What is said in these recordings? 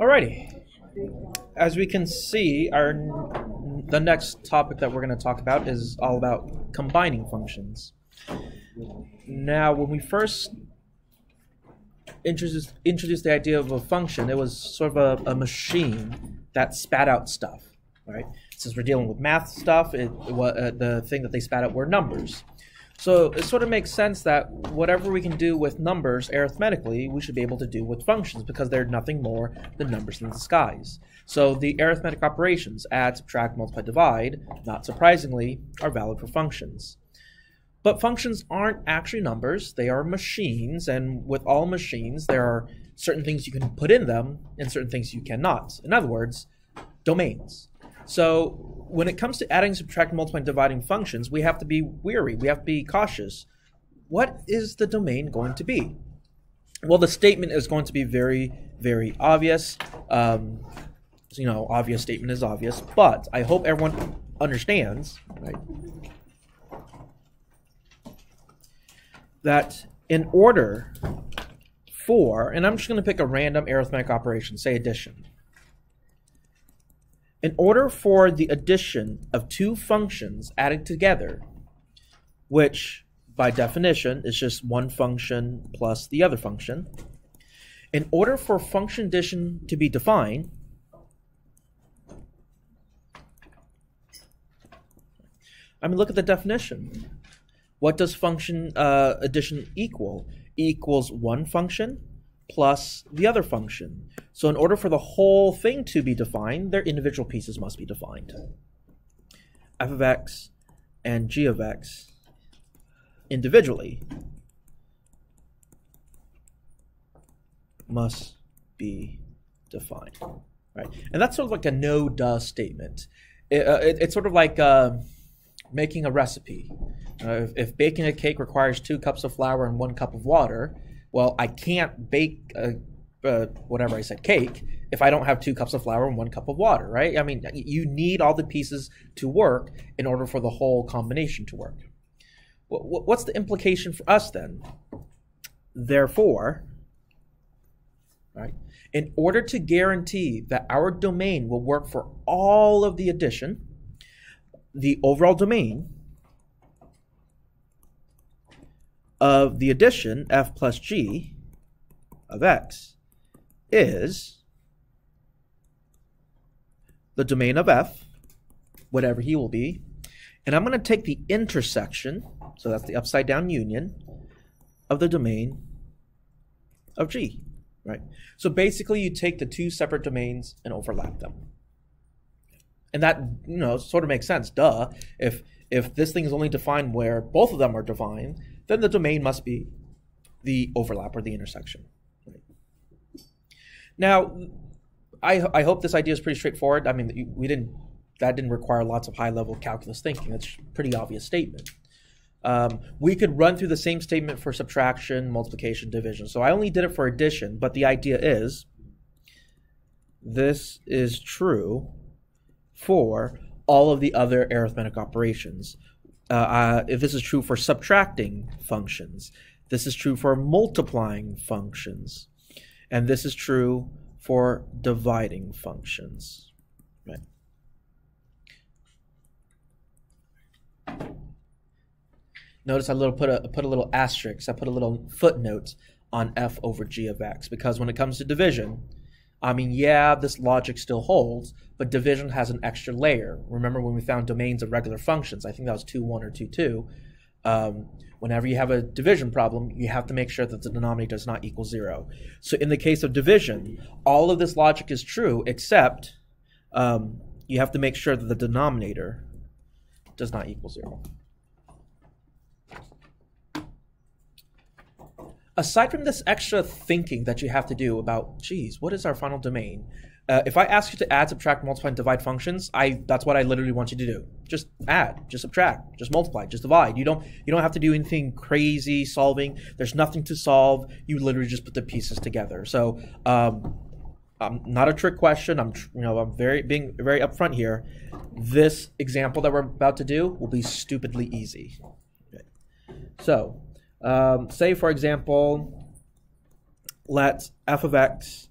Alrighty. As we can see, our the next topic that we're going to talk about is all about combining functions. Now, when we first introduced introduced the idea of a function, it was sort of a, a machine that spat out stuff, right? Since we're dealing with math stuff, it, it uh, the thing that they spat out were numbers. So it sort of makes sense that whatever we can do with numbers arithmetically, we should be able to do with functions because they're nothing more than numbers in disguise. So the arithmetic operations, add, subtract, multiply, divide, not surprisingly, are valid for functions. But functions aren't actually numbers, they are machines, and with all machines, there are certain things you can put in them and certain things you cannot. In other words, domains. So when it comes to adding, subtracting, multiplying, dividing functions, we have to be weary. We have to be cautious. What is the domain going to be? Well, the statement is going to be very, very obvious. Um, you know, obvious statement is obvious, but I hope everyone understands, right? That in order for, and I'm just going to pick a random arithmetic operation, say addition in order for the addition of two functions added together, which by definition is just one function plus the other function, in order for function addition to be defined, I mean, look at the definition. What does function uh, addition equal? equals one function plus the other function. So in order for the whole thing to be defined, their individual pieces must be defined. f of x and g of x individually must be defined. Right? And that's sort of like a no-duh statement. It, uh, it, it's sort of like uh, making a recipe. Uh, if, if baking a cake requires two cups of flour and one cup of water, well, I can't bake a, uh, whatever I said, cake, if I don't have two cups of flour and one cup of water, right? I mean, you need all the pieces to work in order for the whole combination to work. What's the implication for us then? Therefore, right, in order to guarantee that our domain will work for all of the addition, the overall domain of the addition f plus g of x is the domain of f, whatever he will be, and I'm going to take the intersection, so that's the upside down union, of the domain of g, right? So basically you take the two separate domains and overlap them. And that, you know, sort of makes sense, duh. If if this thing is only defined where both of them are defined, then the domain must be the overlap or the intersection. Right? Now, I, I hope this idea is pretty straightforward. I mean, we didn't that didn't require lots of high level calculus thinking. It's a pretty obvious statement. Um, we could run through the same statement for subtraction, multiplication, division. So I only did it for addition, but the idea is this is true for all of the other arithmetic operations. Uh, uh, if this is true for subtracting functions, this is true for multiplying functions, and this is true for dividing functions. Right. Notice I little put a put a little asterisk. I put a little footnote on f over g of x because when it comes to division, I mean, yeah, this logic still holds, but division has an extra layer. Remember when we found domains of regular functions? I think that was 2, 1 or 2, 2. Um, whenever you have a division problem, you have to make sure that the denominator does not equal 0. So in the case of division, all of this logic is true, except um, you have to make sure that the denominator does not equal 0. Aside from this extra thinking that you have to do about, geez, what is our final domain? Uh, if I ask you to add, subtract, multiply, and divide functions, I that's what I literally want you to do. Just add, just subtract, just multiply, just divide. You don't you don't have to do anything crazy solving. There's nothing to solve. You literally just put the pieces together. So, um, um, not a trick question. I'm you know I'm very being very upfront here. This example that we're about to do will be stupidly easy. So um, say, for example, let f of x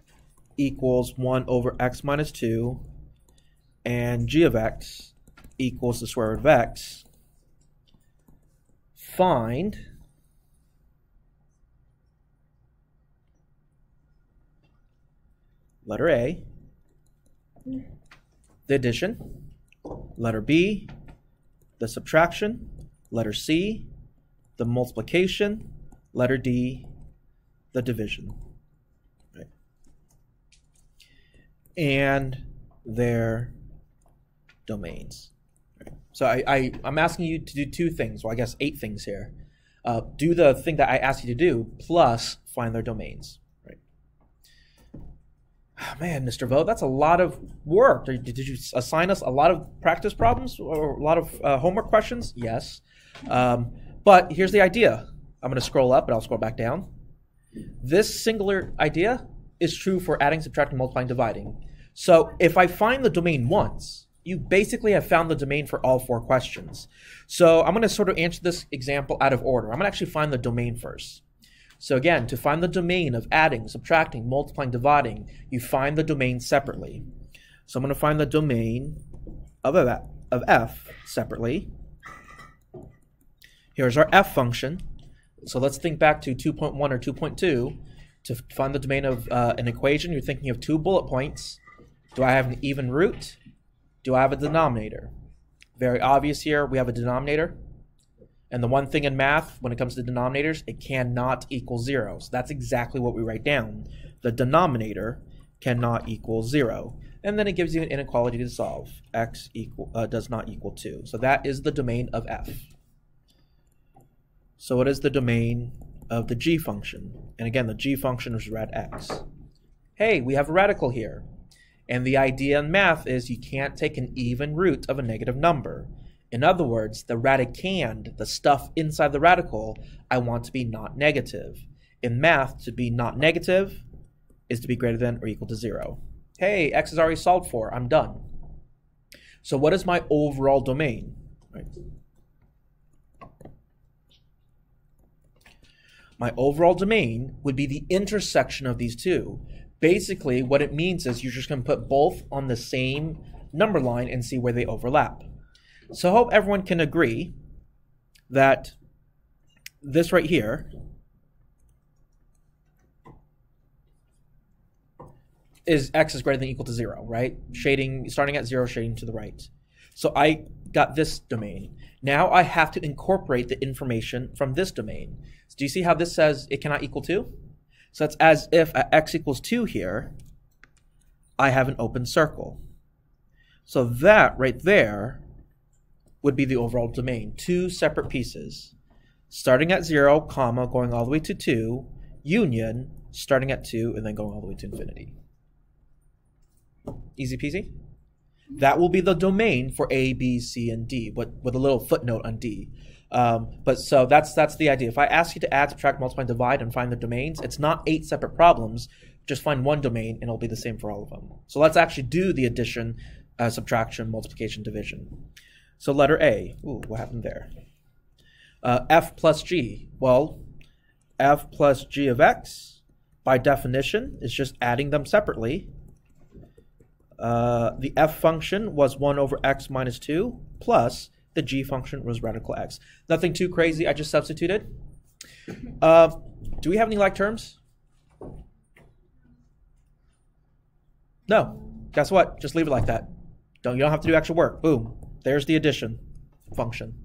equals 1 over x minus 2 and g of x equals the square root of x, find letter A, the addition, letter B, the subtraction, letter C, the multiplication, letter D, the division. Right. And their domains. Right. So I, I, I'm asking you to do two things, well, I guess eight things here. Uh, do the thing that I asked you to do, plus find their domains. Right. Oh, man, Mr. Vo, that's a lot of work. Did, did you assign us a lot of practice problems or a lot of uh, homework questions? Yes. Um, but here's the idea. I'm going to scroll up, and I'll scroll back down. This singular idea is true for adding, subtracting, multiplying, dividing. So if I find the domain once, you basically have found the domain for all four questions. So I'm going to sort of answer this example out of order. I'm going to actually find the domain first. So again, to find the domain of adding, subtracting, multiplying, dividing, you find the domain separately. So I'm going to find the domain of, f, of f separately. Here's our f function. So let's think back to 2.1 or 2.2. To find the domain of uh, an equation, you're thinking of two bullet points. Do I have an even root? Do I have a denominator? Very obvious here, we have a denominator. And the one thing in math, when it comes to denominators, it cannot equal zero. So that's exactly what we write down. The denominator cannot equal zero. And then it gives you an inequality to solve. x equal uh, does not equal 2. So that is the domain of f. So what is the domain of the g function? And again, the g function is rad x. Hey, we have a radical here. And the idea in math is you can't take an even root of a negative number. In other words, the radicand, the stuff inside the radical, I want to be not negative. In math, to be not negative is to be greater than or equal to zero. Hey, x is already solved for. I'm done. So what is my overall domain? Right. My overall domain would be the intersection of these two. Basically, what it means is you're just going to put both on the same number line and see where they overlap. So I hope everyone can agree that this right here is x is greater than equal to zero, right? Shading, starting at zero, shading to the right. So I got this domain. Now I have to incorporate the information from this domain. So do you see how this says it cannot equal 2? So it's as if at x equals 2 here, I have an open circle. So that right there would be the overall domain. Two separate pieces. Starting at 0, comma, going all the way to 2, union, starting at 2, and then going all the way to infinity. Easy peasy? That will be the domain for A, B, C, and D, with, with a little footnote on D. Um, but so that's that's the idea. If I ask you to add, subtract, multiply, and divide, and find the domains, it's not eight separate problems. Just find one domain, and it'll be the same for all of them. So let's actually do the addition, uh, subtraction, multiplication, division. So letter A. Ooh, what happened there? Uh, F plus G. Well, F plus G of X, by definition, is just adding them separately uh, the f function was 1 over x minus 2 plus the g function was radical x. Nothing too crazy. I just substituted. Uh, do we have any like terms? No. Guess what? Just leave it like that. Don't you don't have to do extra work. Boom. There's the addition function.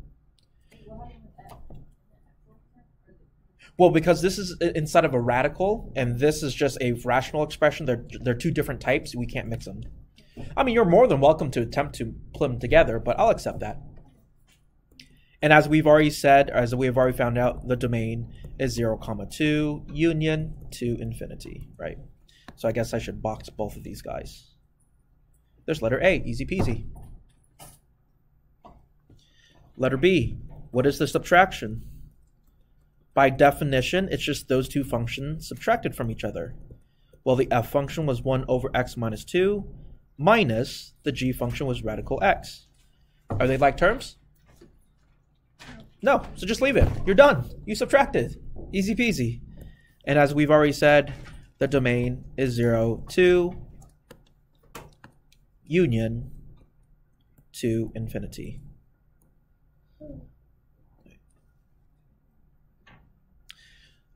Well, because this is inside of a radical, and this is just a rational expression. They're they're two different types. We can't mix them. I mean, you're more than welcome to attempt to put them together, but I'll accept that. And as we've already said, as we have already found out, the domain is 0, comma 2, union to infinity, right? So I guess I should box both of these guys. There's letter A, easy peasy. Letter B, what is the subtraction? By definition, it's just those two functions subtracted from each other. Well, the f function was 1 over x minus 2, minus the g function was radical x. Are they like terms? No, so just leave it. You're done. You subtracted. Easy peasy. And as we've already said, the domain is 0 to union to infinity.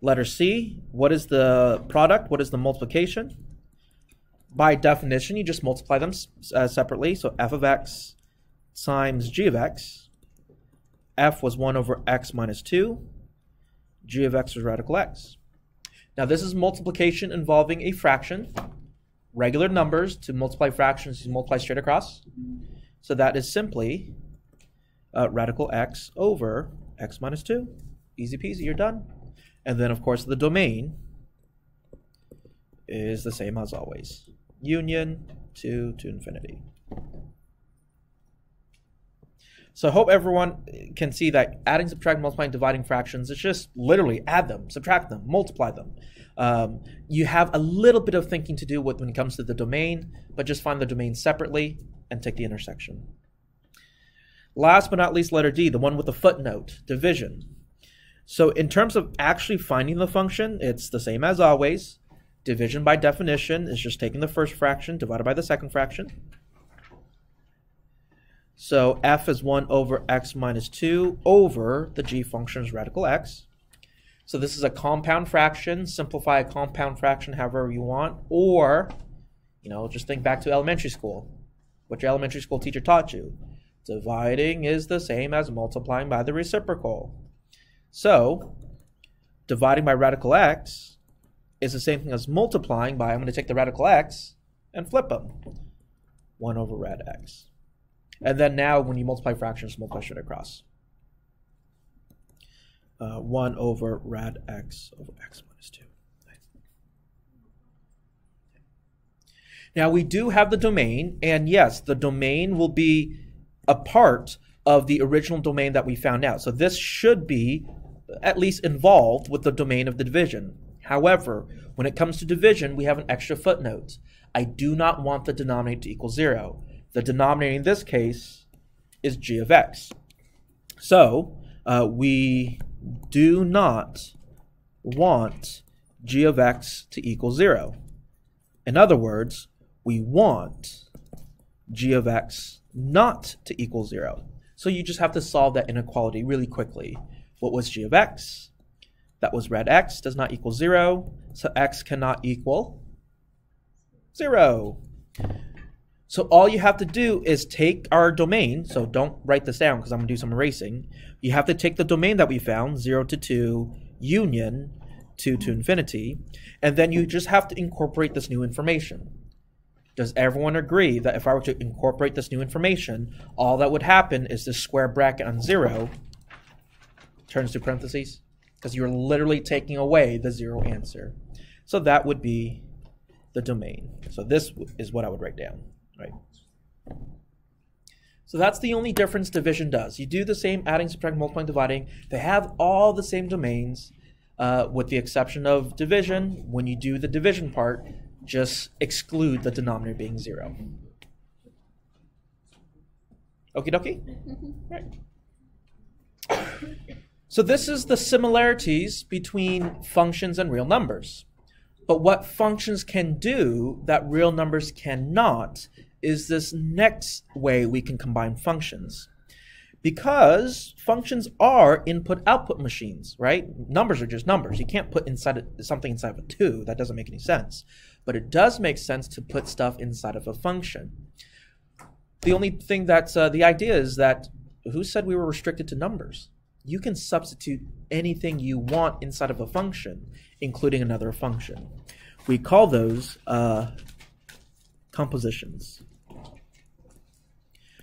Letter C, what is the product? What is the multiplication? By definition, you just multiply them uh, separately. So f of x times g of x. f was 1 over x minus 2. g of x was radical x. Now this is multiplication involving a fraction. Regular numbers to multiply fractions, you multiply straight across. So that is simply uh, radical x over x minus 2. Easy peasy, you're done. And then, of course, the domain is the same as always. Union 2 to infinity. So I hope everyone can see that adding, subtracting, multiplying, dividing fractions is just literally add them, subtract them, multiply them. Um, you have a little bit of thinking to do with when it comes to the domain, but just find the domain separately and take the intersection. Last but not least, letter D, the one with the footnote, division. So in terms of actually finding the function, it's the same as always. Division by definition is just taking the first fraction divided by the second fraction. So f is 1 over x minus 2 over the g function's radical x. So this is a compound fraction. Simplify a compound fraction however you want. Or, you know, just think back to elementary school. What your elementary school teacher taught you. Dividing is the same as multiplying by the reciprocal. So, dividing by radical x is the same thing as multiplying by, I'm going to take the radical x and flip them. 1 over rad x. And then now when you multiply fractions, multiply straight across. Uh, 1 over rad x over x minus 2. Now we do have the domain, and yes, the domain will be a part of the original domain that we found out. So this should be at least involved with the domain of the division. However, when it comes to division, we have an extra footnote. I do not want the denominator to equal zero. The denominator in this case is g of x. So uh, we do not want g of x to equal zero. In other words, we want g of x not to equal zero. So you just have to solve that inequality really quickly. What was g of x? That was rad x does not equal 0, so x cannot equal 0. So all you have to do is take our domain, so don't write this down because I'm going to do some erasing. You have to take the domain that we found, 0 to 2, union 2 to infinity, and then you just have to incorporate this new information. Does everyone agree that if I were to incorporate this new information, all that would happen is this square bracket on 0 turns to parentheses because you're literally taking away the zero answer. So that would be the domain. So this is what I would write down, right? So that's the only difference division does. You do the same adding, subtracting, multiplying, dividing. They have all the same domains, uh, with the exception of division. When you do the division part, just exclude the denominator being zero. Okie dokie? Mm-hmm. Right. So this is the similarities between functions and real numbers. But what functions can do that real numbers cannot is this next way we can combine functions. Because functions are input-output machines, right? Numbers are just numbers. You can't put inside something inside of a 2. That doesn't make any sense. But it does make sense to put stuff inside of a function. The only thing that's uh, the idea is that who said we were restricted to numbers? You can substitute anything you want inside of a function, including another function. We call those uh, compositions.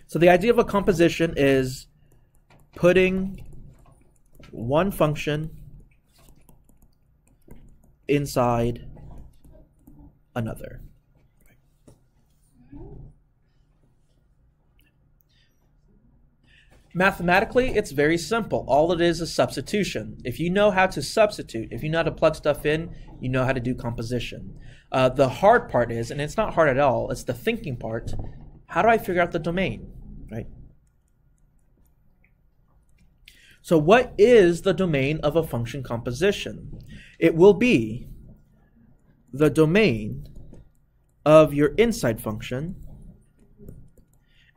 So the idea of a composition is putting one function inside another. Mathematically, it's very simple. All it is is substitution. If you know how to substitute, if you know how to plug stuff in, you know how to do composition. Uh, the hard part is, and it's not hard at all, it's the thinking part. How do I figure out the domain, right? So what is the domain of a function composition? It will be the domain of your inside function.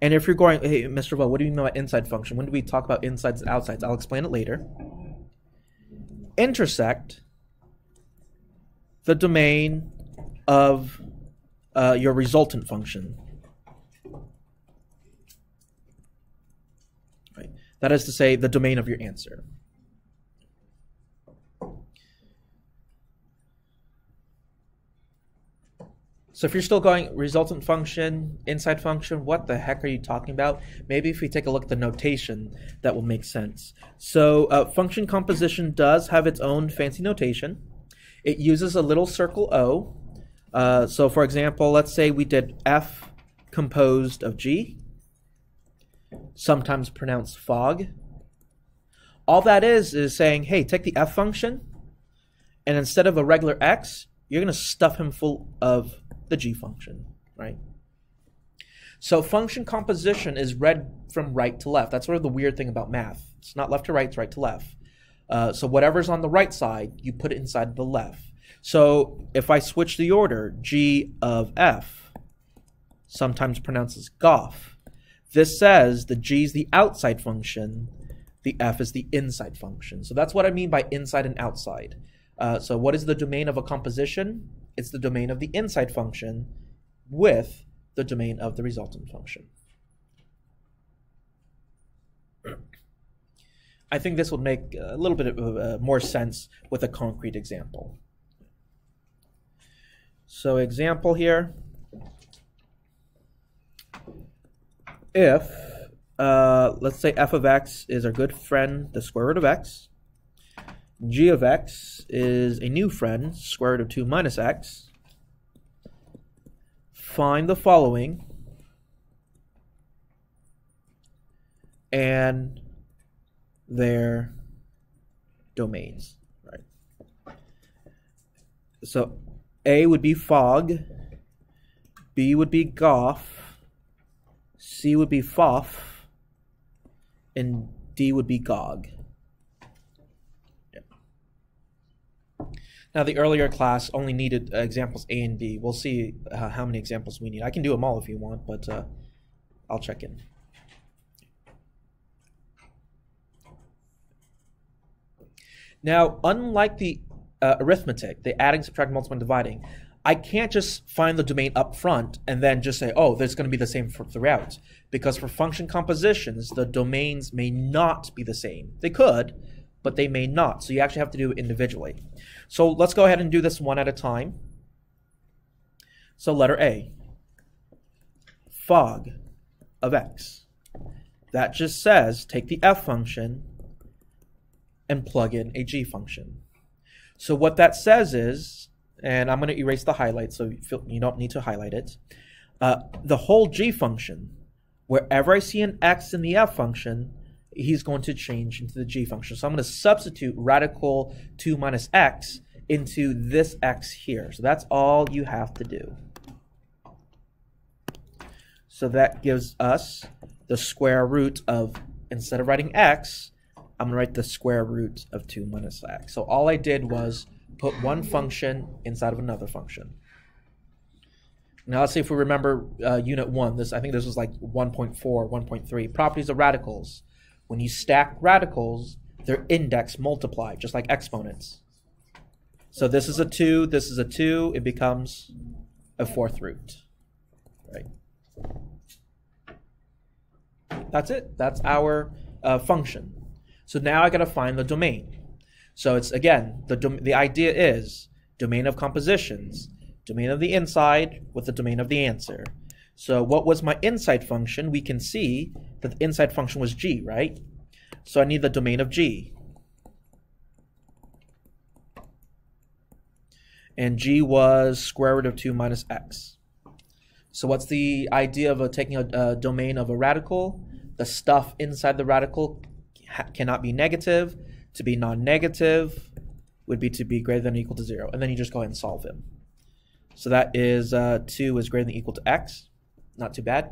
And if you're going, hey, Mr. Vo, what do you mean by inside function? When do we talk about insides and outsides? I'll explain it later. Intersect the domain of uh, your resultant function. Right. That is to say, the domain of your answer. So if you're still going resultant function, inside function, what the heck are you talking about? Maybe if we take a look at the notation, that will make sense. So uh, function composition does have its own fancy notation. It uses a little circle O. Uh, so for example, let's say we did f composed of g, sometimes pronounced fog. All that is is saying, hey, take the f function, and instead of a regular x, you're going to stuff him full of the g function, right? So function composition is read from right to left. That's sort of the weird thing about math. It's not left to right, it's right to left. Uh, so whatever's on the right side, you put it inside the left. So if I switch the order, g of f, sometimes pronounced as goff, this says the g is the outside function, the f is the inside function. So that's what I mean by inside and outside. Uh, so what is the domain of a composition? It's the domain of the inside function with the domain of the resultant function. I think this would make a little bit of, uh, more sense with a concrete example. So example here, if, uh, let's say f of x is our good friend, the square root of x, g of x is a new friend, square root of 2 minus x. Find the following and their domains. Right. So A would be fog, B would be goff, C would be foff, and D would be gog. Now, the earlier class only needed uh, examples A and B. We'll see uh, how many examples we need. I can do them all if you want, but uh, I'll check in. Now, unlike the uh, arithmetic, the adding, subtracting, multiplying, dividing, I can't just find the domain up front and then just say, oh, there's going to be the same for throughout. Because for function compositions, the domains may not be the same. They could, but they may not. So you actually have to do it individually. So let's go ahead and do this one at a time. So letter A, fog of x. That just says take the f function and plug in a g function. So what that says is, and I'm going to erase the highlight so you don't need to highlight it. Uh, the whole g function, wherever I see an x in the f function, he's going to change into the g function. So I'm going to substitute radical 2 minus x into this x here. So that's all you have to do. So that gives us the square root of, instead of writing x, I'm going to write the square root of 2 minus x. So all I did was put one function inside of another function. Now let's see if we remember uh, unit 1. This I think this was like 1.4, 1.3. Properties of radicals. When you stack radicals, their index multiply, just like exponents. So this is a 2, this is a 2, it becomes a fourth root. Right? That's it. That's our uh, function. So now I got to find the domain. So it's again the the idea is domain of compositions, domain of the inside with the domain of the answer. So what was my inside function? We can see that the inside function was g, right? So I need the domain of g. And g was square root of 2 minus x. So what's the idea of a, taking a, a, domain of a radical? The stuff inside the radical cannot be negative. To be non-negative would be to be greater than or equal to 0. And then you just go ahead and solve him. So that is uh, 2 is greater than or equal to x. Not too bad.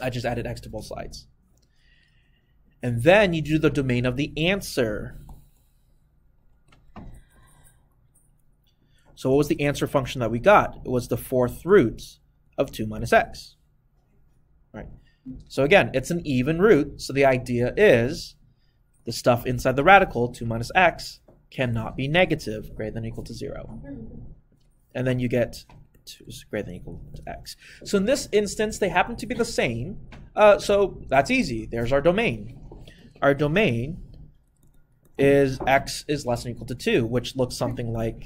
I just added x to both sides. And then you do the domain of the answer. So what was the answer function that we got? It was the fourth root of 2 minus x. Right. So again, it's an even root, so the idea is the stuff inside the radical, 2 minus x, cannot be negative, greater than or equal to 0. And then you get 2 is greater than or equal to x. So in this instance, they happen to be the same, uh, so that's easy. There's our domain. Our domain is x is less than or equal to 2, which looks something like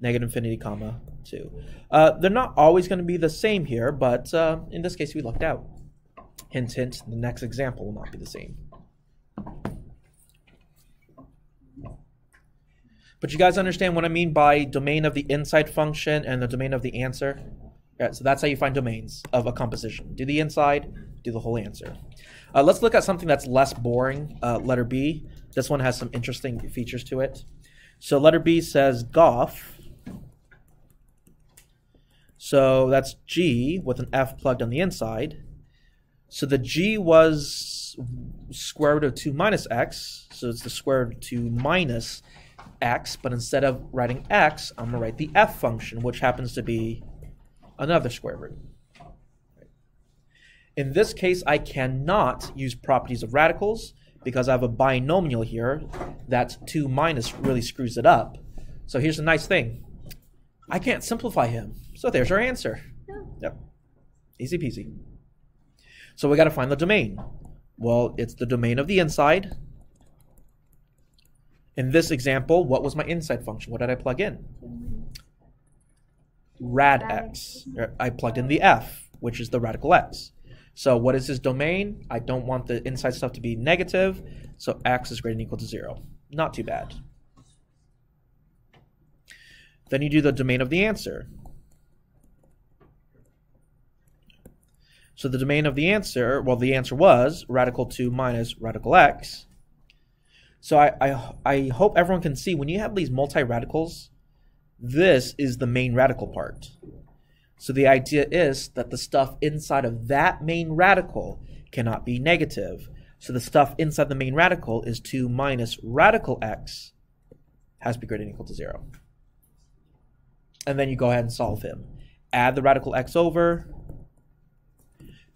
negative infinity comma 2. Uh, they're not always going to be the same here, but uh, in this case we lucked out. Hint, hint, the next example will not be the same. But you guys understand what I mean by domain of the inside function and the domain of the answer? Yeah, so that's how you find domains of a composition. Do the inside, do the whole answer. Uh, let's look at something that's less boring, uh, letter B. This one has some interesting features to it. So letter B says Goff so that's G with an F plugged on the inside. So the G was square root of 2 minus x. So it's the square root of 2 minus x. But instead of writing x, I'm going to write the f function, which happens to be another square root. In this case, I cannot use properties of radicals because I have a binomial here that 2 minus really screws it up. So here's the nice thing. I can't simplify him. So there's our answer. Yeah. Yep. Easy peasy. So we got to find the domain. Well, it's the domain of the inside. In this example, what was my inside function? What did I plug in? Rad x. I plugged in the f, which is the radical x. So what is his domain? I don't want the inside stuff to be negative, so x is greater than equal to 0. Not too bad. Then you do the domain of the answer. So the domain of the answer, well, the answer was radical 2 minus radical x. So I, I, I hope everyone can see when you have these multi-radicals, this is the main radical part. So the idea is that the stuff inside of that main radical cannot be negative. So the stuff inside the main radical is 2 minus radical x has to be greater than equal to 0. And then you go ahead and solve him. Add the radical x over,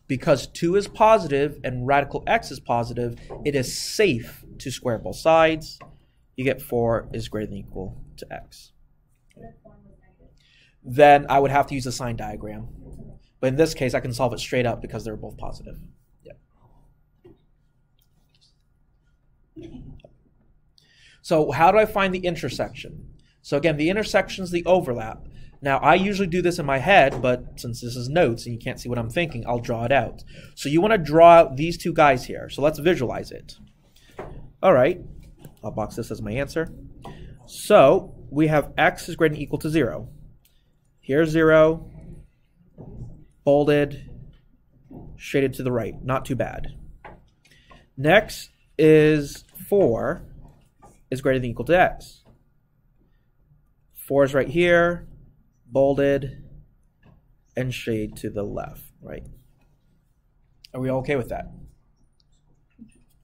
because 2 is positive and radical x is positive, it is safe to square both sides. You get 4 is greater than equal to x. Then I would have to use a sign diagram. But in this case, I can solve it straight up because they're both positive. Yeah. So how do I find the intersection? So again, the intersection is the overlap. Now, I usually do this in my head, but since this is notes and you can't see what I'm thinking, I'll draw it out. So you want to draw out these two guys here. So let's visualize it. All right, I'll box this as my answer. So we have x is greater than equal to 0. Here's 0, bolded, shaded to the right. Not too bad. Next is 4 is greater than equal to x. 4 is right here bolded, and shade to the left, right? Are we all okay with that?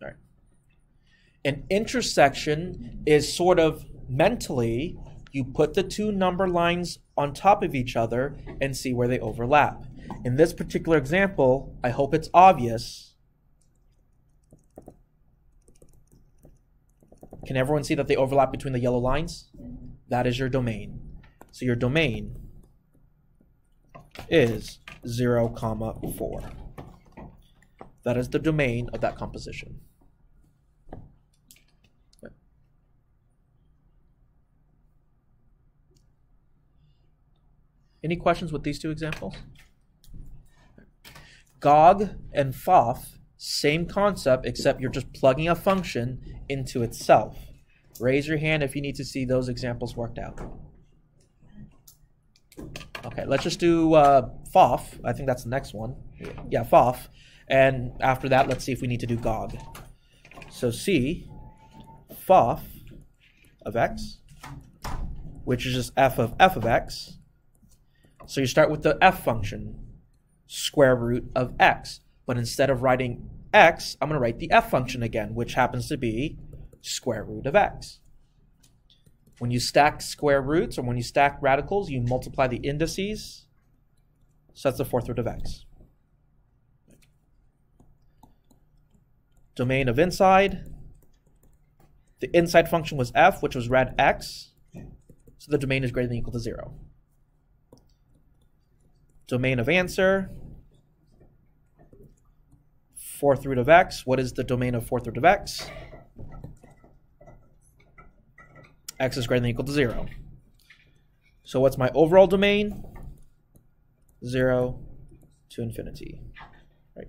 All right. An intersection is sort of mentally, you put the two number lines on top of each other and see where they overlap. In this particular example, I hope it's obvious. Can everyone see that they overlap between the yellow lines? That is your domain. So your domain is 0, comma 4. That is the domain of that composition. Any questions with these two examples? Gog and Phof, same concept, except you're just plugging a function into itself. Raise your hand if you need to see those examples worked out. Okay, let's just do uh, Phof. I think that's the next one. Yeah, FOF. And after that, let's see if we need to do Gog. So C, FOF of x, which is just f of f of x. So you start with the f function, square root of x. But instead of writing x, I'm going to write the f function again, which happens to be square root of x. When you stack square roots or when you stack radicals, you multiply the indices. So that's the fourth root of x. Domain of inside. The inside function was f, which was rad x. So the domain is greater than or equal to 0. Domain of answer. Fourth root of x. What is the domain of fourth root of x? x is greater than or equal to 0. So what's my overall domain? 0 to infinity. Right.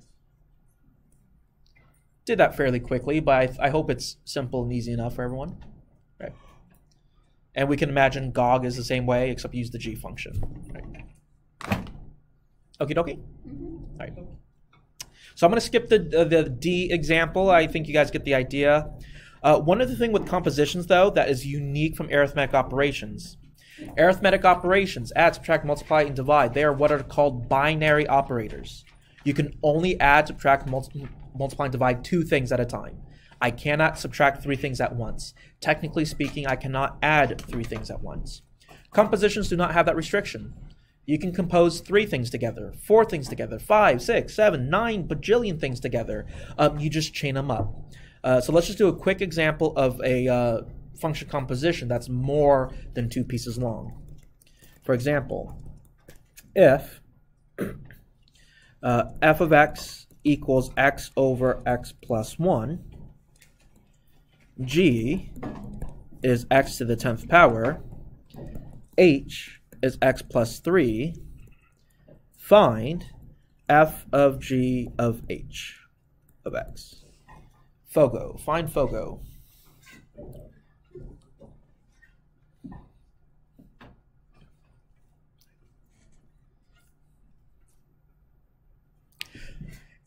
Did that fairly quickly, but I, I hope it's simple and easy enough for everyone. Right. And we can imagine GOG is the same way, except use the g function. Right. Okie dokie? Mm-hmm. All right. So I'm going to skip the, the, the D example. I think you guys get the idea. Uh, one other thing with compositions, though, that is unique from arithmetic operations. Arithmetic operations, add, subtract, multiply, and divide, they are what are called binary operators. You can only add, subtract, multi- multiply, and divide two things at a time. I cannot subtract three things at once. Technically speaking, I cannot add three things at once. Compositions do not have that restriction. You can compose three things together, four things together, five, six, seven, nine bajillion things together. Um, you just chain them up. Uh, so let's just do a quick example of a uh, function composition that's more than two pieces long. For example, if uh, f of x equals x over x plus 1, g is x to the 10th power, h is x plus 3, find f of g of h of x. Fogo. Find Fogo.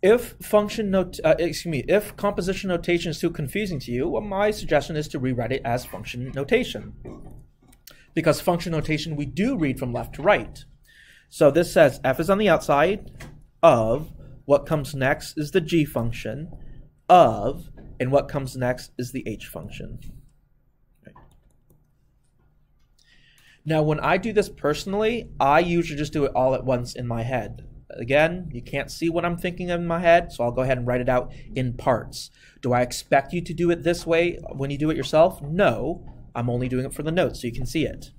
If function note, uh, excuse me, if composition notation is too confusing to you, well, my suggestion is to rewrite it as function notation. Because function notation we do read from left to right. So this says f is on the outside of what comes next is the g function of and what comes next is the h function. Now, when I do this personally, I usually just do it all at once in my head. Again, you can't see what I'm thinking in my head, so I'll go ahead and write it out in parts. Do I expect you to do it this way when you do it yourself? No, I'm only doing it for the notes so you can see it.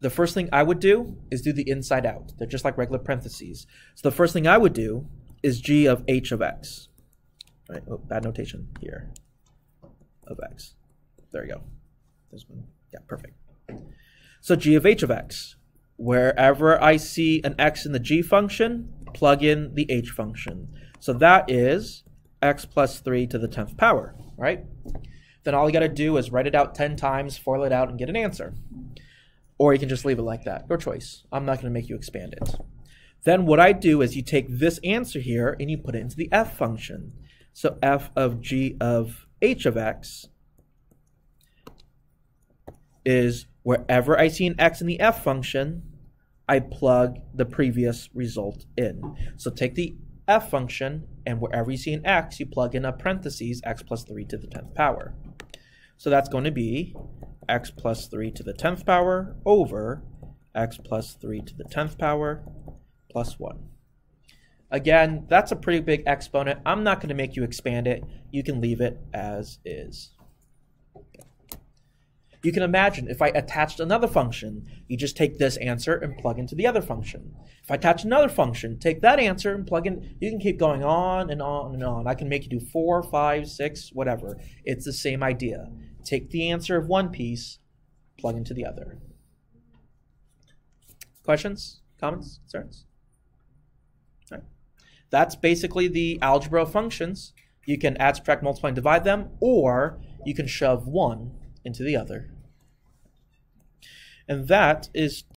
The first thing I would do is do the inside out. They're just like regular parentheses. So the first thing I would do is g of h of x. Right? Oh, bad notation here of x. There you go. This one. Yeah, perfect. So g of h of x. Wherever I see an x in the g function, plug in the h function. So that is x plus 3 to the 10th power, right? Then all you got to do is write it out 10 times, FOIL it out, and get an answer. Or you can just leave it like that. Your choice. I'm not going to make you expand it. Then what I do is you take this answer here and you put it into the f function. So f of g of h of x is wherever I see an x in the f function, I plug the previous result in. So take the f function, and wherever you see an x, you plug in a parentheses x plus 3 to the 10th power. So that's going to be x plus 3 to the 10th power over x plus 3 to the 10th power plus 1. Again, that's a pretty big exponent. I'm not going to make you expand it. You can leave it as is. You can imagine if I attached another function, you just take this answer and plug into the other function. If I attach another function, take that answer and plug in. You can keep going on and on and on. I can make you do four, five, six, whatever. It's the same idea. Take the answer of one piece, plug into the other. Questions, comments, concerns? That's basically the algebra of functions. You can add, subtract, multiply, and divide them, or you can shove one into the other. And that is